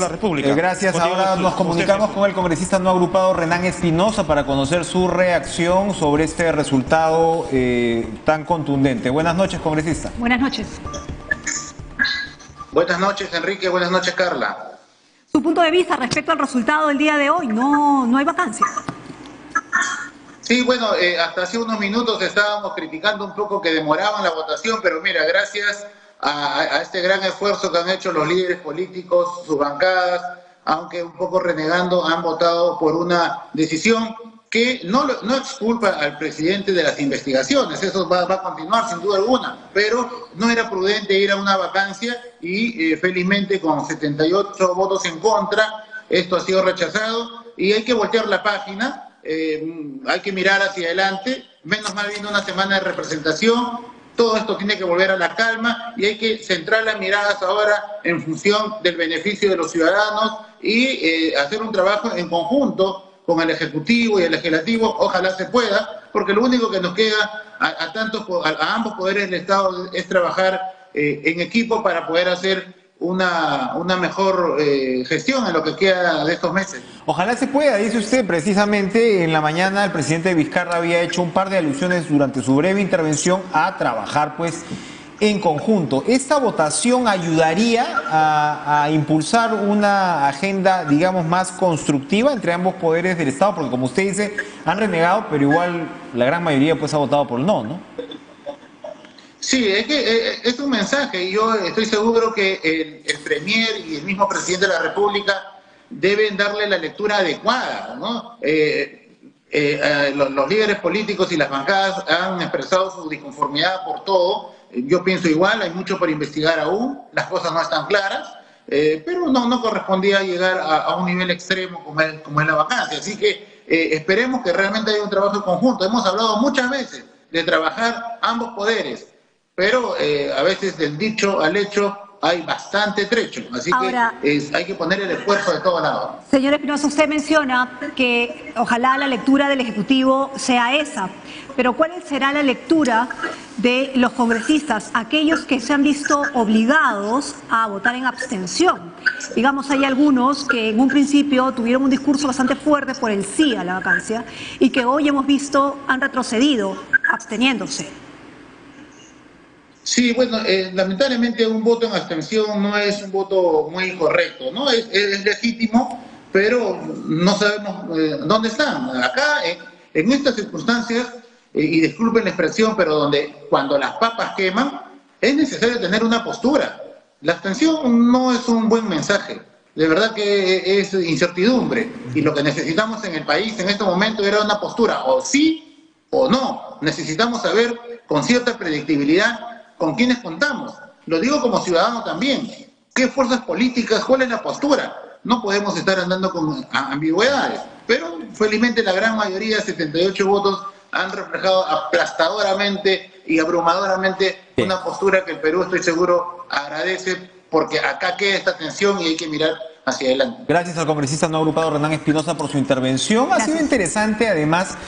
la República. Eh, gracias. Contigo, Ahora nos comunicamos con el congresista no agrupado Renán Espinosa para conocer su reacción sobre este resultado eh, tan contundente. Buenas noches, congresista. Buenas noches. Buenas noches, Enrique. Buenas noches, Carla. Su punto de vista respecto al resultado del día de hoy. No, no hay vacancia. Sí, bueno, eh, hasta hace unos minutos estábamos criticando un poco que demoraban la votación, pero mira, gracias a, a este gran esfuerzo que han hecho los líderes políticos, sus bancadas, aunque un poco renegando, han votado por una decisión que no, no exculpa al presidente de las investigaciones, eso va, va a continuar sin duda alguna, pero no era prudente ir a una vacancia y eh, felizmente con 78 votos en contra, esto ha sido rechazado. Y hay que voltear la página, eh, hay que mirar hacia adelante, menos mal viene una semana de representación, todo esto tiene que volver a la calma y hay que centrar las miradas ahora en función del beneficio de los ciudadanos y eh, hacer un trabajo en conjunto con el Ejecutivo y el Legislativo, ojalá se pueda, porque lo único que nos queda a, tantos, a, a ambos poderes del Estado es trabajar eh, en equipo para poder hacer una, una mejor eh, gestión en lo que queda de estos meses. Ojalá se pueda, dice usted. Precisamente en la mañana el presidente Vizcarra había hecho un par de alusiones durante su breve intervención a trabajar, pues, en conjunto. ¿Esta votación ayudaría a, a impulsar una agenda, digamos, más constructiva entre ambos poderes del Estado? Porque como usted dice, han renegado, pero igual la gran mayoría pues ha votado por no, ¿no? Sí, es que eh, es un mensaje y yo estoy seguro que el, el Premier y el mismo presidente de la República deben darle la lectura adecuada, ¿no? Eh, eh, eh, los, líderes políticos y las bancadas han expresado su disconformidad por todo. Eh, Yo pienso igual, hay mucho por investigar aún, las cosas no están claras, eh, pero no, no correspondía llegar a, a un nivel extremo como es, como es la vacancia. Así que eh, esperemos que realmente haya un trabajo conjunto. Hemos hablado muchas veces de trabajar ambos poderes, pero eh, a veces del dicho al hecho hay bastante trecho. Así Ahora- que es- hay que poner el esfuerzo de todos lados. Señor Espinosa, usted menciona que ojalá la lectura del Ejecutivo sea esa, pero ¿cuál será la lectura de los congresistas, aquellos que se han visto obligados a votar en abstención? Digamos, hay algunos que en un principio tuvieron un discurso bastante fuerte por el sí a la vacancia y que hoy hemos visto han retrocedido absteniéndose. Sí, bueno, eh, lamentablemente un voto en abstención no es un voto muy correcto, ¿no? Es, legítimo, pero no sabemos eh, dónde están. Acá, en, en estas circunstancias, eh, y disculpen la expresión, pero donde cuando las papas queman, es necesario tener una postura. La abstención no es un buen mensaje. De verdad que es incertidumbre. Y lo que necesitamos en el país en este momento era una postura, o sí o no. Necesitamos saber con cierta predictibilidad con quiénes contamos. Lo digo como ciudadano también. ¿Qué fuerzas políticas? ¿Cuál es la postura? No podemos estar andando con ambigüedades. Pero felizmente la gran mayoría, 78 votos, han reflejado aplastadoramente y abrumadoramente una postura que el Perú, estoy seguro, agradece porque acá queda esta tensión y hay que mirar hacia adelante. Gracias al congresista no agrupado Renán Espinosa por su intervención. Ha sido interesante, además,